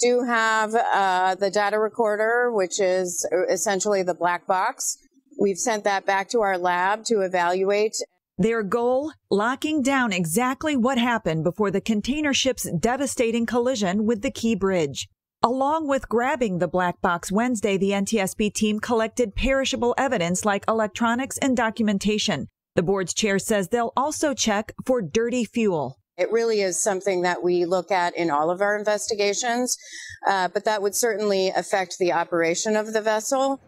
do have uh, the data recorder, which is essentially the black box. We've sent that back to our lab to evaluate. Their goal locking down exactly what happened before the container ship's devastating collision with the Key Bridge. Along with grabbing the black box Wednesday, the NTSB team collected perishable evidence like electronics and documentation. The board's chair says they'll also check for dirty fuel. It really is something that we look at in all of our investigations, uh, but that would certainly affect the operation of the vessel.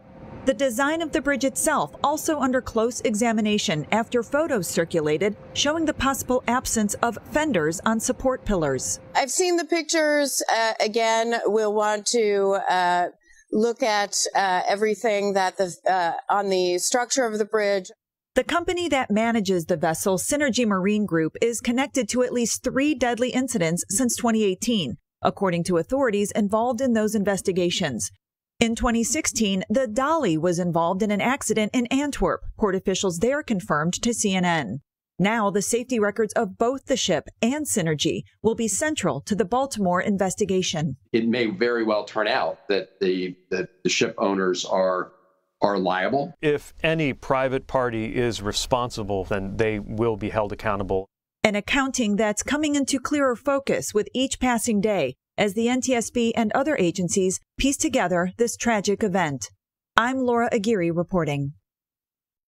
The design of the bridge itself also under close examination after photos circulated showing the possible absence of fenders on support pillars. I've seen the pictures. Uh, again, we'll want to uh, look at uh, everything that the uh, on the structure of the bridge. The company that manages the vessel, Synergy Marine Group, is connected to at least three deadly incidents since 2018, according to authorities involved in those investigations. In 2016, the Dali was involved in an accident in Antwerp, port officials there confirmed to CNN. Now, the safety records of both the ship and Synergy will be central to the Baltimore investigation. It may very well turn out that the, that the ship owners are are liable. If any private party is responsible, then they will be held accountable. An accounting that's coming into clearer focus with each passing day as the NTSB and other agencies piece together this tragic event. I'm Laura Aguirre reporting.